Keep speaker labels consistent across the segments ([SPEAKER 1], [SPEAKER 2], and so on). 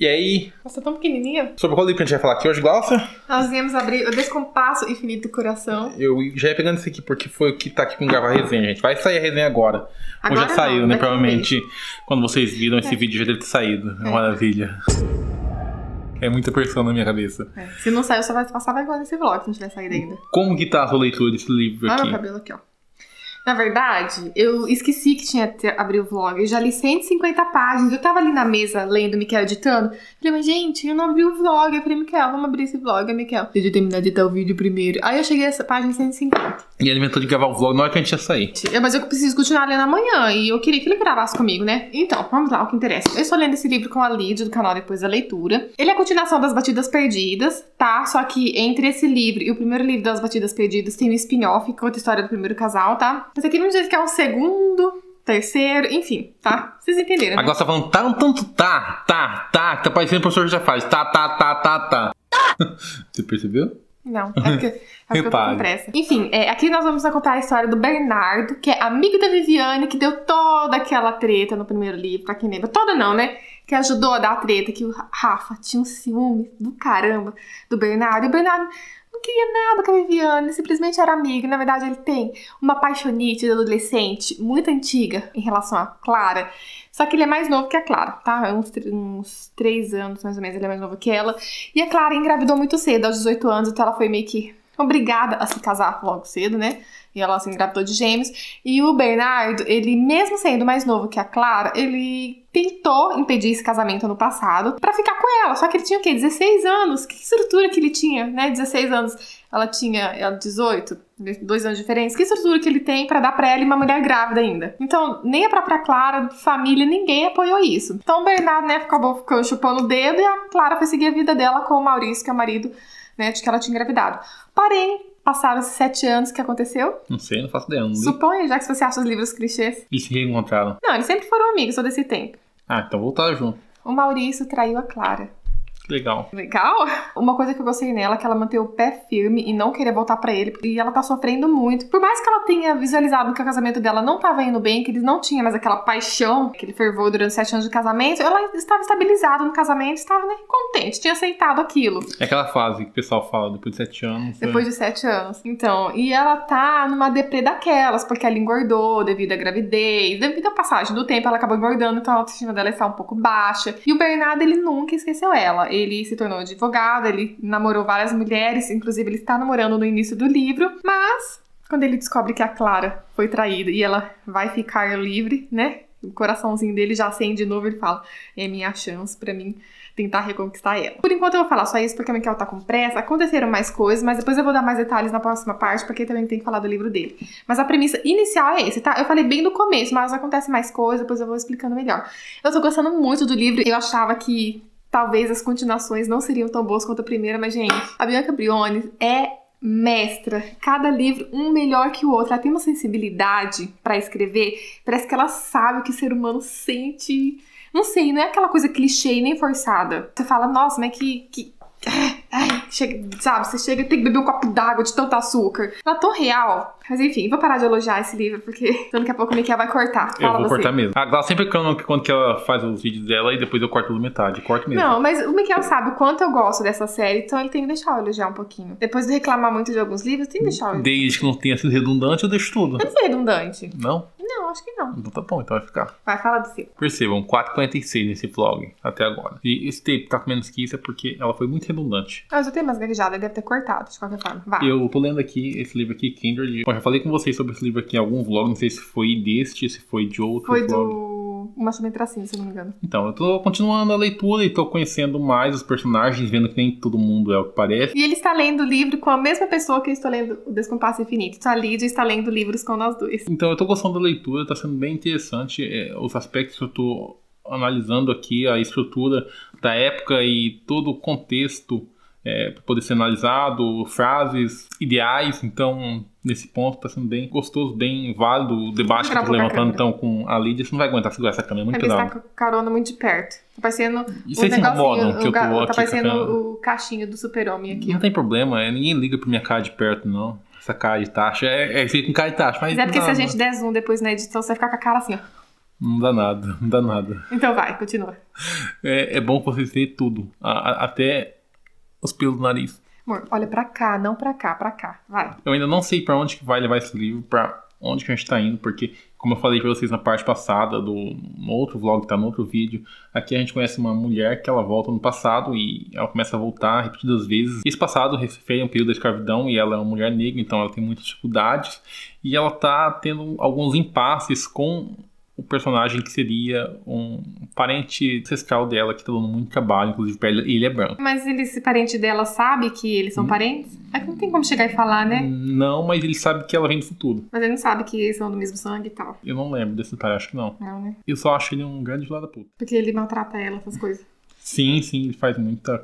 [SPEAKER 1] E aí,
[SPEAKER 2] Nossa, tão pequenininha.
[SPEAKER 1] sobre qual livro que a gente vai falar aqui hoje, Glaucia?
[SPEAKER 2] Nós viemos abrir o Descompasso Infinito do Coração.
[SPEAKER 1] Eu já ia pegando esse aqui porque foi o que tá aqui com gravar a resenha, gente. Vai sair a resenha agora. Ou
[SPEAKER 2] Agora
[SPEAKER 1] já saiu,
[SPEAKER 2] não,
[SPEAKER 1] né?
[SPEAKER 2] a um
[SPEAKER 1] Provavelmente quando vocês viram esse vídeo já deve ter saído. É. Maravilha. É muita pressão na minha cabeça.
[SPEAKER 2] É, Se não saiu, só vai passar vergonha nesse vlog se não tiver saído ainda.
[SPEAKER 1] Como que tá a sua leitura desse livro
[SPEAKER 2] Olha
[SPEAKER 1] aqui?
[SPEAKER 2] meu cabelo aqui, ó. Na verdade, eu esqueci que tinha que abrir o vlog. Eu já li 150 páginas. Eu tava ali na mesa lendo o Miquel editando. Falei, mas gente, eu não abri o vlog. Eu falei, Miquel, vamos abrir esse vlog. Aí, Miquel, deixa eu terminar de editar o vídeo primeiro. Aí eu cheguei a essa página 150.
[SPEAKER 1] E ele inventou de gravar o vlog na hora que a gente ia sair.
[SPEAKER 2] Eu- Mas eu preciso continuar lendo amanhã e eu queria que ele gravasse comigo, né? Então, vamos lá, o que interessa. Eu estou lendo esse livro com a Lídia do canal Depois da Leitura. Ele é a continuação das Batidas Perdidas, tá? Só que entre esse livro e o primeiro livro das Batidas Perdidas tem um spin-off que conta a história do primeiro casal, tá? Esse aqui vamos dizer que é um segundo, terceiro, enfim, tá? Vocês entenderam, né?
[SPEAKER 1] Agora você tá falando tá um tanto tá, tá, tá, que tá parecendo o professor já faz. Tá, tá, tá, tá, tá. Você percebeu?
[SPEAKER 2] Não, é porque, é porque eu tô com pressa. Enfim, é, aqui nós vamos acompanhar a história do Bernardo, que é amigo da Viviane, que deu toda aquela treta no primeiro livro, pra quem lembra. Toda não, né? Que ajudou a dar a treta, que o Rafa tinha um ciúme do caramba do Bernardo. E o Bernardo não queria nada com a Viviane, simplesmente era amigo. Na verdade, ele tem uma paixonite de adolescente muito antiga em relação a Clara. Só que ele é mais novo que a Clara, tá? Uns, uns três anos, mais ou menos, ele é mais novo que ela. E a Clara engravidou muito cedo, aos 18 anos, então ela foi meio que obrigada a se casar logo cedo, né? E ela se engravidou de gêmeos. E o Bernardo, ele, mesmo sendo mais novo que a Clara, ele tentou impedir esse casamento no passado pra ficar com ela. Só que ele tinha o quê? 16 anos. Que estrutura que ele tinha, né? 16 anos. Ela tinha ela 18, dois anos de diferença. Que estrutura que ele tem pra dar pra ela e uma mulher grávida ainda? Então, nem a própria Clara, família, ninguém apoiou isso. Então o Bernardo, né, acabou ficando chupando o dedo e a Clara foi seguir a vida dela com o Maurício, que é o marido, né, de que ela tinha engravidado. Porém, passaram-se sete anos, o que aconteceu?
[SPEAKER 1] Não sei, não faço ideia. Não li.
[SPEAKER 2] Suponha, já que você acha os livros clichês.
[SPEAKER 1] Eles se reencontraram.
[SPEAKER 2] Não, eles sempre foram amigos todo esse tempo.
[SPEAKER 1] Ah, então voltaram junto.
[SPEAKER 2] O Maurício traiu a Clara.
[SPEAKER 1] Legal.
[SPEAKER 2] Legal? Uma coisa que eu gostei nela é que ela manteve o pé firme e não querer voltar pra ele. E ela tá sofrendo muito. Por mais que ela tenha visualizado que o casamento dela não tava indo bem, que eles não tinham mais aquela paixão, aquele fervor durante sete anos de casamento, ela estava estabilizada no casamento, estava né, contente, tinha aceitado aquilo.
[SPEAKER 1] É aquela fase que o pessoal fala depois de sete anos. né?
[SPEAKER 2] Depois de sete anos. Então, e ela tá numa deprê daquelas, porque ela engordou devido à gravidez, devido à passagem do tempo, ela acabou engordando, então a autoestima dela está um pouco baixa. E o Bernardo, ele nunca esqueceu ela. Ele se tornou advogado, ele namorou várias mulheres, inclusive ele está namorando no início do livro, mas quando ele descobre que a Clara foi traída e ela vai ficar livre, né? O coraçãozinho dele já acende de novo, ele fala: é minha chance pra mim tentar reconquistar ela. Por enquanto eu vou falar só isso porque o Miquel tá com pressa. Aconteceram mais coisas, mas depois eu vou dar mais detalhes na próxima parte, porque também tem que falar do livro dele. Mas a premissa inicial é esse, tá? Eu falei bem no começo, mas acontece mais coisas, depois eu vou explicando melhor. Eu tô gostando muito do livro. Eu achava que talvez as continuações não seriam tão boas quanto a primeira, mas gente, a Bianca Briones é mestra. Cada livro um melhor que o outro. Ela tem uma sensibilidade pra escrever. Parece que ela sabe o que o ser humano sente. Não sei, não é aquela coisa clichê nem forçada. Você fala, nossa, mas que. que... Chega, sabe, você chega e tem que beber um copo d'água de tanto açúcar. Ela é tão real. Mas enfim, vou parar de elogiar esse livro, porque senão daqui a pouco o Miquel vai cortar.
[SPEAKER 1] Eu
[SPEAKER 2] Fala
[SPEAKER 1] vou
[SPEAKER 2] você.
[SPEAKER 1] cortar mesmo. A Gal sempre reclama que quando que ela faz os vídeos dela e depois eu corto pela metade. Corto mesmo.
[SPEAKER 2] Não, mas o Miquel sabe o quanto eu gosto dessa série, então ele tem que deixar eu elogiar um pouquinho. Depois de reclamar muito de alguns livros, tem que deixar eu.
[SPEAKER 1] Desde que não tenha sido redundante, eu deixo tudo.
[SPEAKER 2] Eu não sou redundante.
[SPEAKER 1] Não?
[SPEAKER 2] Não, acho que não.
[SPEAKER 1] Então tá bom, então vai ficar.
[SPEAKER 2] Vai, fala do seu.
[SPEAKER 1] Percebam, 4,46 nesse vlog até agora. E esse tempo tá com menos que isso é porque ela foi muito redundante.
[SPEAKER 2] Ah, eu já tenho umas gaguejadas, ele deve ter cortado, de qualquer forma. Vai.
[SPEAKER 1] Eu tô lendo aqui esse livro aqui, Kindred. Bom, já falei com vocês sobre esse livro aqui em algum vlog, não sei se foi deste, se foi de outro
[SPEAKER 2] Foi
[SPEAKER 1] vlog.
[SPEAKER 2] do. Uma Chama Tracinho, se não me engano.
[SPEAKER 1] Então, eu tô continuando a leitura e tô conhecendo mais os personagens, vendo que nem todo mundo é o que parece.
[SPEAKER 2] E ele está lendo o livro com a mesma pessoa que eu estou lendo o Descompasso Infinito. A Lídia está lendo livros com nós dois.
[SPEAKER 1] Então, eu tô gostando da leitura, tá sendo bem interessante. é, os aspectos que eu tô analisando aqui, a estrutura da época e todo o contexto é, para poder ser analisado, frases ideais. Então, nesse ponto, tá sendo bem gostoso, bem válido o debate que
[SPEAKER 2] a
[SPEAKER 1] levantando então com a Lídia. Você não vai aguentar segurar essa câmera, é muito
[SPEAKER 2] porque você
[SPEAKER 1] pesado.
[SPEAKER 2] tá com a carona muito de perto. Tá parecendo
[SPEAKER 1] E
[SPEAKER 2] o
[SPEAKER 1] vocês se incomodam que eu tô
[SPEAKER 2] tá
[SPEAKER 1] aqui
[SPEAKER 2] parecendo
[SPEAKER 1] a câmera?
[SPEAKER 2] o caixinho do super-homem aqui.
[SPEAKER 1] Não tem problema, é, ninguém liga pra minha cara de perto, não. Essa cara de taxa. É, é fica com cara de taxa, mas.
[SPEAKER 2] Mas é porque se a gente der zoom depois na edição, você vai ficar com a cara assim, ó.
[SPEAKER 1] Não dá nada, não dá nada.
[SPEAKER 2] Então vai, continua.
[SPEAKER 1] É, é bom você ver tudo, a, a, até os pelos do nariz.
[SPEAKER 2] Amor, olha pra cá, não pra cá, pra cá. Vai.
[SPEAKER 1] Eu ainda não sei pra onde que vai levar esse livro, pra onde que a gente tá indo, porque, como eu falei pra vocês na parte passada, do, no outro vlog, tá no outro vídeo, aqui a gente conhece uma mulher que ela volta no passado e ela começa a voltar repetidas vezes. Esse passado refere um período da escravidão e ela é uma mulher negra, então ela tem muitas dificuldades e ela tá tendo alguns impasses com o personagem que seria um parente ancestral dela, que tá dando muito trabalho, inclusive pra ele, ele é branco.
[SPEAKER 2] Mas ele, esse parente dela sabe que eles são parentes? É que não tem como chegar e falar, né?
[SPEAKER 1] Não, mas ele sabe que ela vem do futuro.
[SPEAKER 2] Mas ele não sabe que eles são do mesmo sangue e tal.
[SPEAKER 1] Eu não lembro desse detalhe, acho que não.
[SPEAKER 2] Não, né?
[SPEAKER 1] Eu só acho ele um grande filho da puta.
[SPEAKER 2] Porque ele maltrata ela, essas coisas.
[SPEAKER 1] Sim, sim, ele faz muita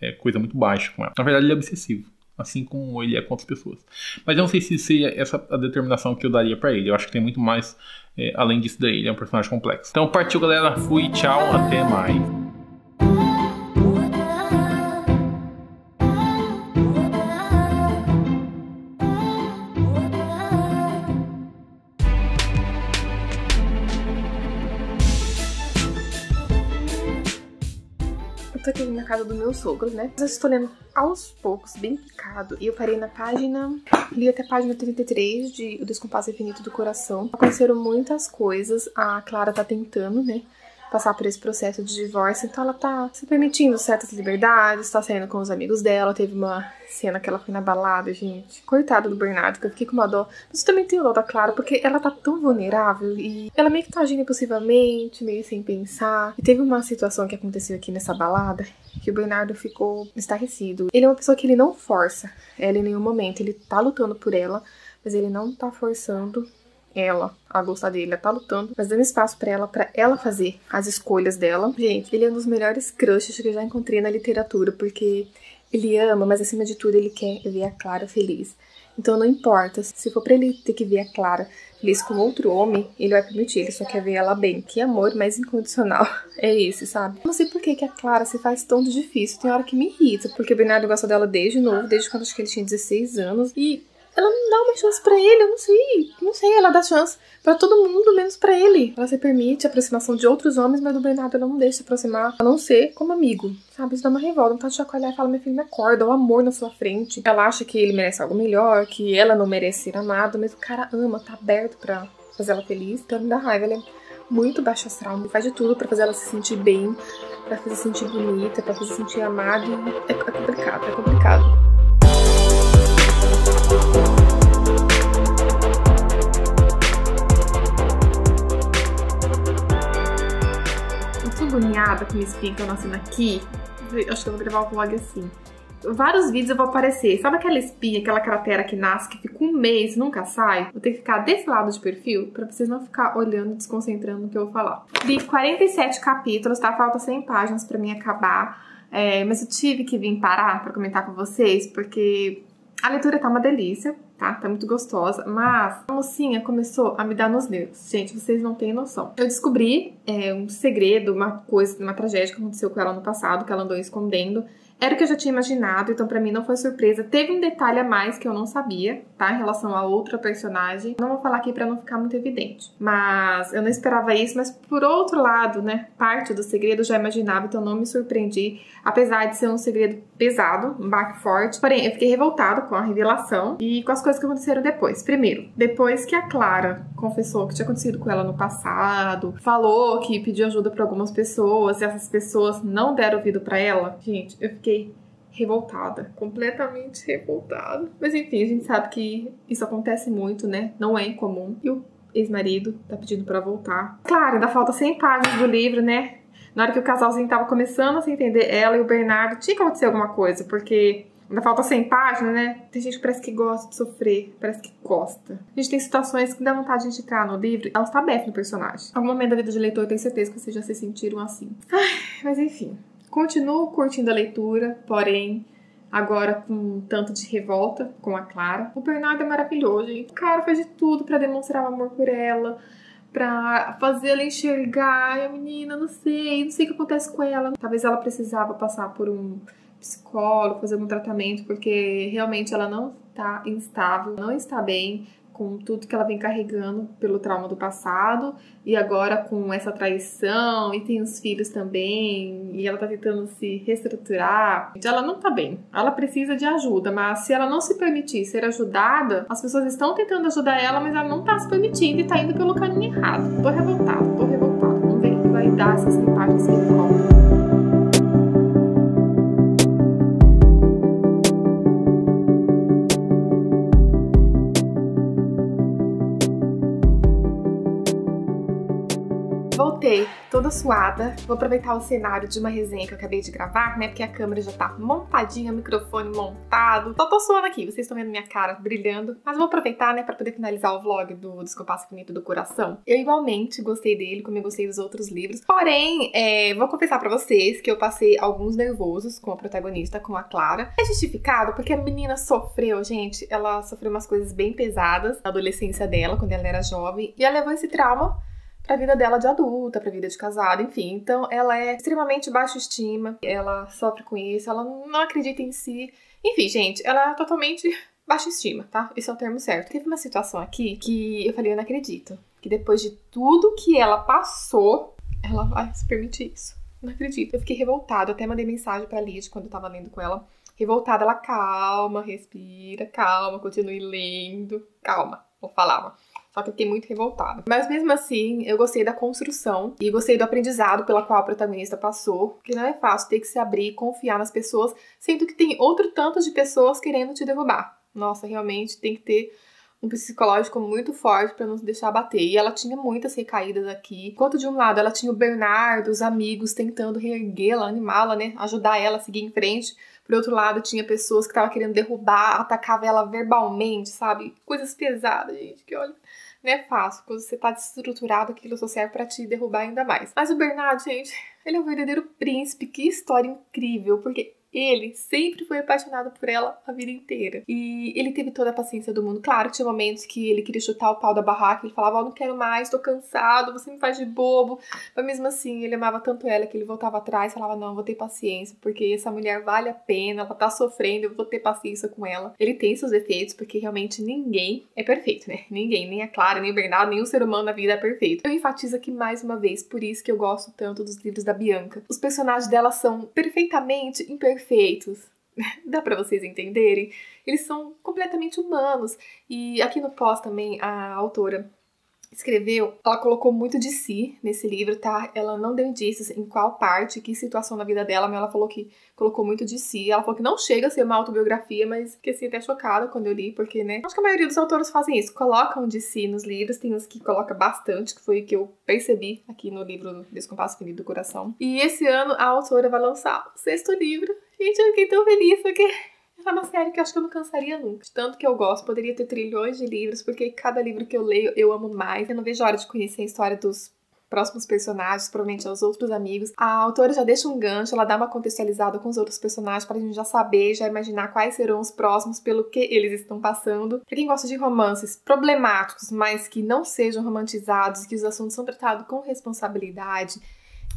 [SPEAKER 1] é, coisa muito baixa com ela. Na verdade, ele é obsessivo. Assim como ele é com outras pessoas. Mas eu não sei se seria essa a determinação que eu daria pra ele. Eu acho que tem muito mais além disso daí. Ele é um personagem complexo. Então partiu, galera. Fui, tchau, até mais.
[SPEAKER 2] Tô aqui na casa do meu sogro, né? Eu estou lendo aos poucos, bem picado. E eu parei na página. Li até a página 33 de O Descompasso Infinito do Coração. Aconteceram muitas coisas. A Clara tá tentando, né? Passar por esse processo de divórcio, então ela tá se permitindo certas liberdades, tá saindo com os amigos dela. Teve uma cena que ela foi na balada, gente. Coitada do Bernardo, que eu fiquei com uma dó. Mas eu também tenho dó da Clara, porque ela tá tão vulnerável e ela meio que tá agindo impulsivamente, meio sem pensar. E teve uma situação que aconteceu aqui nessa balada que o Bernardo ficou estarrecido. Ele é uma pessoa que ele não força ela em nenhum momento. Ele tá lutando por ela, mas ele não tá forçando ela a gostar dele, ela tá lutando, mas dando espaço pra ela, pra ela fazer as escolhas dela. Gente, ele é um dos melhores crushes que eu já encontrei na literatura, porque ele ama, mas acima de tudo ele quer ver a Clara feliz. Então não importa, se for pra ele ter que ver a Clara feliz com outro homem, ele vai permitir, ele só quer ver ela bem. Que amor mais incondicional é esse, sabe? Não sei por que, que a Clara se faz tão difícil, tem hora que me irrita, porque o Bernardo gosta dela desde novo, desde quando acho que ele tinha 16 anos, e ela não dá uma chance pra ele, eu não sei, não sei, ela dá chance pra todo mundo, menos pra ele. Ela se permite a aproximação de outros homens, mas do Bernardo ela não deixa se aproximar, a não ser como amigo, sabe? Isso dá uma revolta, tá de chacoalhar e fala, minha filha, me acorda, o amor na sua frente. Ela acha que ele merece algo melhor, que ela não merece ser amada, mas o cara ama, tá aberto pra fazer ela feliz, então me dá raiva, ele é muito baixo astral, faz de tudo pra fazer ela se sentir bem, pra fazer sentir bonita, pra fazer sentir amada, é, é complicado, é complicado. Com esse espinha que eu nascendo aqui. Acho que eu vou gravar o vlog assim. Vários vídeos eu vou aparecer. Sabe aquela espinha, aquela cratera que nasce, que fica um mês nunca sai? Vou ter que ficar desse lado de perfil pra vocês não ficar olhando desconcentrando no que eu vou falar. Li 47 capítulos, tá? Falta 100 páginas pra mim acabar. É, mas eu tive que vir parar pra comentar com vocês, porque a leitura tá uma delícia, tá? Tá muito gostosa, mas a mocinha começou a me dar nos nervos. Gente, vocês não têm noção. Eu descobri é, um segredo, uma coisa, uma tragédia que aconteceu com ela no passado, que ela andou escondendo. Era o que eu já tinha imaginado, então para mim não foi surpresa. Teve um detalhe a mais que eu não sabia, tá? Em relação a outra personagem. Não vou falar aqui para não ficar muito evidente. Mas eu não esperava isso, mas por outro lado, né? Parte do segredo eu já imaginava, então não me surpreendi. Apesar de ser um segredo pesado, um baque forte. Porém, eu fiquei revoltada com a revelação e com as coisas que aconteceram depois. Primeiro, depois que a Clara confessou o que tinha acontecido com ela no passado, falou que pediu ajuda para algumas pessoas e essas pessoas não deram ouvido para ela, gente, eu fiquei revoltada, completamente revoltada. Mas enfim, a gente sabe que isso acontece muito, né? Não é incomum. E o ex-marido tá pedindo para voltar. Claro, ainda falta 100 páginas do livro, né? Na hora que o casalzinho tava começando a se entender, ela e o Bernardo, tinha que acontecer alguma coisa, porque ainda falta 100 páginas, né? Tem gente que parece que gosta de sofrer, parece que gosta. A gente tem situações que dá vontade de entrar no livro, ela está aberta no personagem. Algum momento da vida de leitor, eu tenho certeza que vocês já se sentiram assim. Ai, mas enfim. Continuo curtindo a leitura, porém, agora com um tanto de revolta com a Clara. O Bernardo é maravilhoso, gente. O cara faz de tudo para demonstrar o amor por ela, pra fazer ela enxergar. a menina, não sei, não sei o que acontece com ela. Talvez ela precisava passar por um psicólogo, fazer um tratamento, porque realmente ela não está instável, não está bem com tudo que ela vem carregando pelo trauma do passado e agora com essa traição e tem os filhos também e ela tá tentando se reestruturar. Ela não tá bem. Ela precisa de ajuda, mas se ela não se permitir ser ajudada, as pessoas estão tentando ajudar ela, mas ela não tá se permitindo e tá indo pelo caminho errado. Tô revoltada, tô revoltada. Vamos ver o que vai dar essas páginas que faltam. Toda suada. Vou aproveitar o cenário de uma resenha que eu acabei de gravar, né? Porque a câmera já tá montadinha, o microfone montado. Só tô suando aqui, vocês estão vendo minha cara brilhando. Mas vou aproveitar, né, pra poder finalizar o vlog do Descompasso Finito do Coração. Eu igualmente gostei dele, como eu gostei dos outros livros. Porém, é, vou confessar pra vocês que eu passei alguns nervosos com a protagonista, com a Clara. É justificado porque a menina sofreu, gente. Ela sofreu umas coisas bem pesadas na adolescência dela, quando ela era jovem. E ela levou esse trauma pra vida dela de adulta, pra vida de casada, enfim. Então, ela é extremamente baixa estima, ela sofre com isso, ela não acredita em si. Enfim, gente, ela é totalmente baixa estima, tá? Esse é o termo certo. Teve uma situação aqui que eu falei, eu não acredito. Que depois de tudo que ela passou, ela vai se permitir isso. Não acredito. Eu fiquei revoltada, até mandei mensagem pra Liz quando eu tava lendo com ela. Revoltada, ela calma, respira, calma, continue lendo. Calma, eu falava. Só que fiquei muito revoltada. Mas mesmo assim, eu gostei da construção e gostei do aprendizado pela qual a protagonista passou. Que não é fácil ter que se abrir e confiar nas pessoas, sendo que tem outro tanto de pessoas querendo te derrubar. Nossa, realmente tem que ter um psicológico muito forte para não se deixar bater. E ela tinha muitas recaídas aqui. Enquanto de um lado ela tinha o Bernardo, os amigos tentando reerguê-la, animá-la, né? Ajudar ela a seguir em frente. Por outro lado, tinha pessoas que estavam querendo derrubar, atacava ela verbalmente, sabe? Coisas pesadas, gente, que olha não é fácil. Quando você tá desestruturado, aquilo só serve pra te derrubar ainda mais. Mas o Bernardo, gente, ele é um verdadeiro príncipe. Que história incrível, porque ele sempre foi apaixonado por ela a vida inteira. E ele teve toda a paciência do mundo. Claro tinha momentos que ele queria chutar o pau da barraca, ele falava: oh, não quero mais, tô cansado, você me faz de bobo. Mas mesmo assim, ele amava tanto ela que ele voltava atrás falava: não, vou ter paciência, porque essa mulher vale a pena, ela tá sofrendo, eu vou ter paciência com ela. Ele tem seus defeitos, porque realmente ninguém é perfeito, né? Ninguém, nem a Clara, nem o Bernardo, o ser humano na vida é perfeito. Eu enfatizo aqui mais uma vez, por isso que eu gosto tanto dos livros da Bianca. Os personagens dela são perfeitamente imperfeitos perfeitos. Dá para vocês entenderem? Eles são completamente humanos. E aqui no pós também a autora escreveu, ela colocou muito de si nesse livro, tá? Ela não deu indícios em qual parte, que situação na vida dela, mas ela falou que colocou muito de si. Ela falou que não chega a ser uma autobiografia, mas fiquei até chocada quando eu li, porque, né? Acho que a maioria dos autores fazem isso, colocam de si nos livros, tem uns que coloca bastante, que foi o que eu percebi aqui no livro Descompasso Finido do Coração. E esse ano a autora vai lançar o sexto livro. Gente, eu fiquei tão feliz porque é uma série que eu acho que eu não cansaria nunca. Tanto que eu gosto, poderia ter trilhões de livros, porque cada livro que eu leio eu amo mais. Eu não vejo a hora de conhecer a história dos próximos personagens, provavelmente aos outros amigos. A autora já deixa um gancho, ela dá uma contextualizada com os outros personagens para a gente já saber, já imaginar quais serão os próximos pelo que eles estão passando. Para quem gosta de romances problemáticos, mas que não sejam romantizados, que os assuntos são tratados com responsabilidade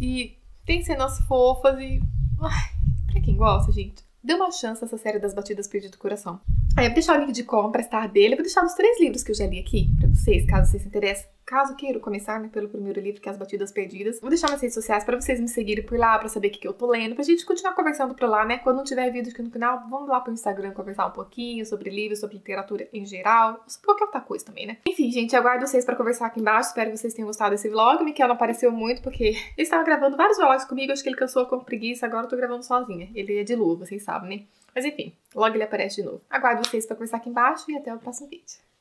[SPEAKER 2] e tem cenas fofas e. Ai, pra quem gosta, gente, Dê uma chance a essa série das Batidas Perdidas do Coração. Aí eu vou deixar o link de compra, estar dele. Eu vou deixar os três livros que eu já li aqui para vocês, caso vocês se interessem. Caso queiram começar né, pelo primeiro livro, que é As Batidas Perdidas. Vou deixar nas redes sociais para vocês me seguirem por lá, para saber o que, que eu tô lendo, pra gente continuar conversando por lá, né? Quando não tiver vídeo aqui no canal, vamos lá pro Instagram conversar um pouquinho sobre livros, sobre literatura em geral, sobre qualquer outra coisa também, né? Enfim, gente, aguardo vocês para conversar aqui embaixo. Espero que vocês tenham gostado desse vlog. Miquel não apareceu muito porque ele estava gravando vários vlogs comigo, acho que ele cansou com preguiça, agora eu tô gravando sozinha. Ele é de lua, vocês sabem, né? Mas enfim, logo ele aparece de novo. Aguardo vocês para conversar aqui embaixo e até o próximo vídeo.